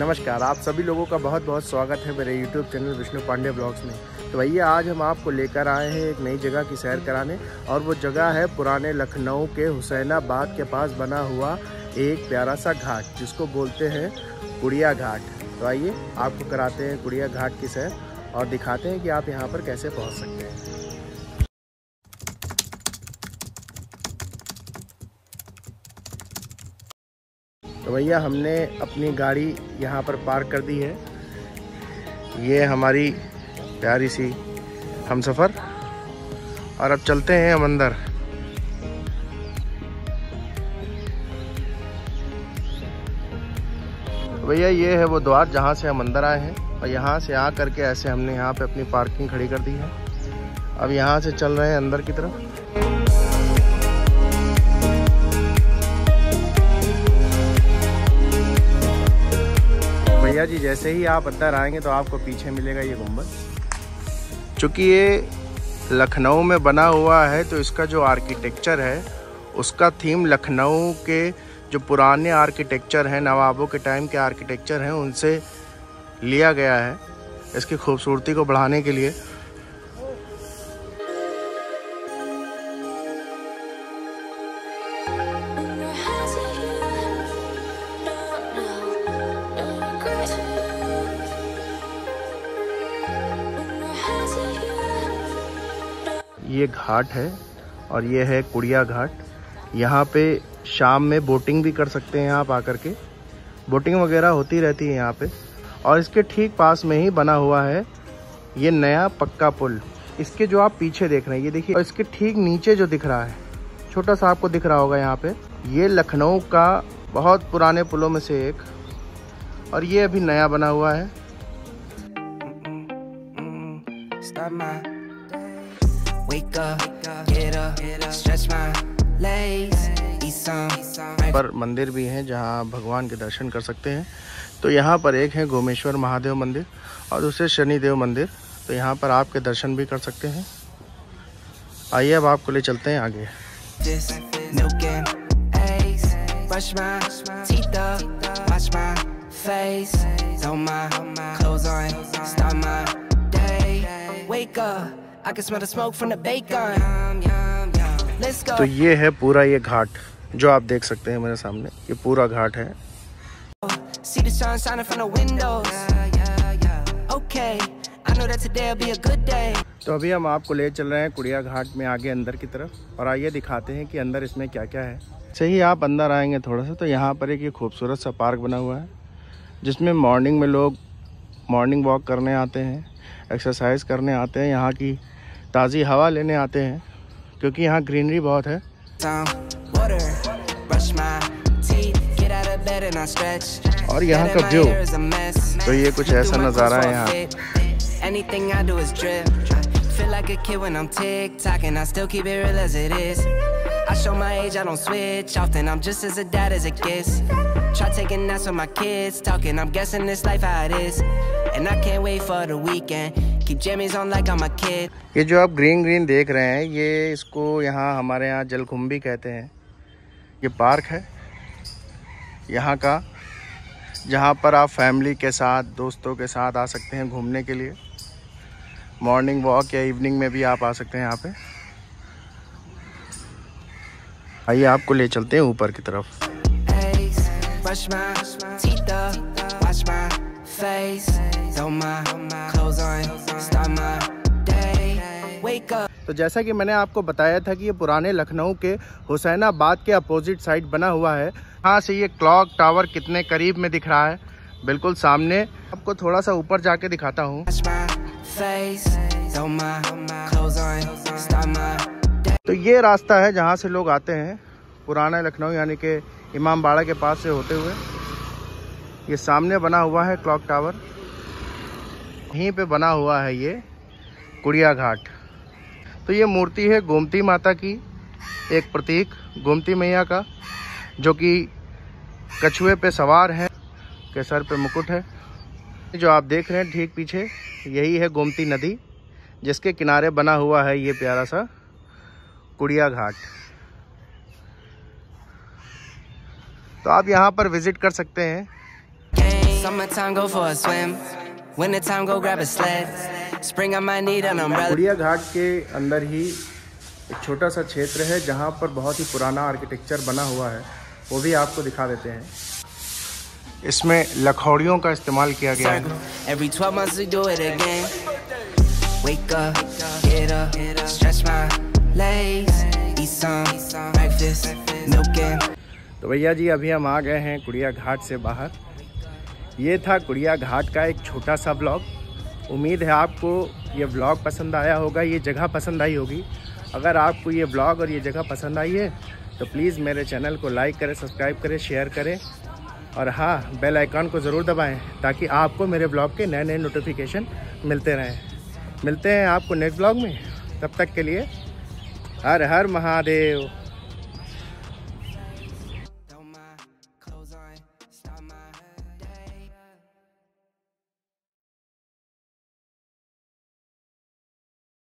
नमस्कार, आप सभी लोगों का बहुत बहुत स्वागत है मेरे YouTube channel Vishnu Pandey blogs में। तो भैया आज हम आपको लेकर आए हैं एक नई जगह की सैर कराने और वो जगह है पुराने लखनऊ के हुसैनाबाद के पास बना हुआ एक प्यारा सा घाट, जिसको बोलते हैं कुड़िया घाट। तो आइए, आपको कराते हैं कुड़िया घाट की सैर और दिखाते हैं कि आप यहाँ पर कैसे पहुँच सकते हैं। तो भैया, हमने अपनी गाड़ी यहाँ पर पार्क कर दी है। ये हमारी प्यारी सी हम सफ़र और अब चलते हैं हम अंदर। तो भैया, ये है वो द्वार जहाँ से हम अंदर आए हैं और यहाँ से आ करके ऐसे हमने यहाँ पे अपनी पार्किंग खड़ी कर दी है। अब यहाँ से चल रहे हैं अंदर की तरफ़। भैया जी, जैसे ही आप अंदर आएँगे तो आपको पीछे मिलेगा ये गुंबद चूँकि ये लखनऊ में बना हुआ है तो इसका जो आर्किटेक्चर है, उसका थीम लखनऊ के जो पुराने आर्किटेक्चर हैं, नवाबों के टाइम के आर्किटेक्चर हैं, उनसे लिया गया है इसकी खूबसूरती को बढ़ाने के लिए। ये घाट है और ये है कुड़िया घाट। यहाँ पे शाम में बोटिंग भी कर सकते हैं आप आकर के। बोटिंग वगैरह होती रहती है यहाँ पे। और इसके ठीक पास में ही बना हुआ है ये नया पक्का पुल। इसके जो आप पीछे देख रहे हैं, ये देखिए, और इसके ठीक नीचे जो दिख रहा है, छोटा सा आपको दिख रहा होगा यहाँ पे। ये लखनऊ का बहुत पुराने पुलों में से एक, और ये अभी नया बना हुआ है। पर मंदिर भी हैं जहाँ भगवान के दर्शन कर सकते हैं। तो यहाँ पर एक है गोमेश्वर महादेव मंदिर और दूसरे शनिदेव मंदिर। तो यहाँ पर आपके दर्शन भी कर सकते हैं। आइए अब आपको ले चलते हैं आगे। तो ये है पूरा ये घाट जो आप देख सकते हैं मेरे सामने ये पूरा घाट है। See the sun shining from the windows. Okay, I know that today be a good day. तो अभी हम आपको ले चल रहे हैं कुड़िया घाट में आगे अंदर की तरफ़ और आइए दिखाते हैं कि अंदर इसमें क्या क्या है। सही आप अंदर आएँगे थोड़ा सा तो यहाँ पर एक ये खूबसूरत सा पार्क बना हुआ है जिसमें मॉर्निंग में लोग मॉर्निंग वॉक करने आते हैं। एक्सरसाइज करने आते हैं यहाँ की ताज़ी हवा लेने आते हैं क्योंकि यहाँ ग्रीनरी बहुत है। और यहाँ का व्यू तो ये कुछ ऐसा नज़ारा है यहाँ। I show my age, I don't switch often. I'm just as a dad as it gets. Try taking naps with my kids, talking. I'm guessing this life how it is. And I can't wait for the weekend. Keep jammies on like I'm a kid. ये जो आप green green देख रहे हैं ये इसको यहाँ हमारे यहाँ जलकुंभी कहते हैं ये पार्क है यहाँ का जहाँ पर आप फैमिली के साथ दोस्तों के साथ आ सकते हैं घूमने के लिए मॉर्निंग वॉक या इवनिंग में भी आप आ सकते हैं यहाँ पे आइए आपको ले चलते हैं ऊपर की तरफ़ brush my teeth up, watch my face, throw my clothes on, start my day. Wake up. तो जैसा कि मैंने आपको बताया था कि ये पुराने लखनऊ के हुसैनाबाद के अपोजिट साइड बना हुआ है यहाँ से ये क्लॉक टावर कितने करीब में दिख रहा है बिल्कुल सामने आपको थोड़ा सा ऊपर जाके दिखाता हूँ तो ये रास्ता है जहाँ से लोग आते हैं, पुराना लखनऊ यानी कि इमाम बाड़ा के पास से होते हुए। ये सामने बना हुआ है क्लॉक टावर। यहीं पे बना हुआ है ये कुड़िया घाट तो ये मूर्ति है गोमती माता की, एक प्रतीक, गोमती मैया का, जो कि कछुए पे सवार है, के सर पे मुकुट है। जो आप देख रहे हैं ठीक पीछे, यही है गोमती नदी, जिसके किनारे बना हुआ है ये प्यारा सा कुड़िया घाट तो आप यहाँ पर विज़िट कर सकते हैं. कुड़िया घाट के अंदर ही एक छोटा सा क्षेत्र है जहाँ पर बहुत ही पुराना आर्किटेक्चर बना हुआ है। वो भी आपको दिखा देते हैं। इसमें लखौड़ियों का इस्तेमाल किया गया है। Circle. Every 12 months we do it again. Wake up, get up, stretch my legs, eat some. Breakfast, milk and तो भैया जी अभी हम आ गए हैं कुड़िया घाट से बाहर। ये था कुड़िया घाट का एक छोटा सा ब्लॉग। उम्मीद है आपको ये ब्लॉग पसंद आया होगा ये जगह पसंद आई होगी। अगर आपको ये ब्लॉग और ये जगह पसंद आई है तो प्लीज़ मेरे चैनल को लाइक करें सब्सक्राइब करें शेयर करें। और हाँ बेल आइकन को ज़रूर दबाएँ ताकि आपको मेरे ब्लॉग के नए नए नोटिफिकेशन मिलते रहें। मिलते हैं आपको नेक्स्ट ब्लॉग में। तब तक के लिए हर हर महादेव।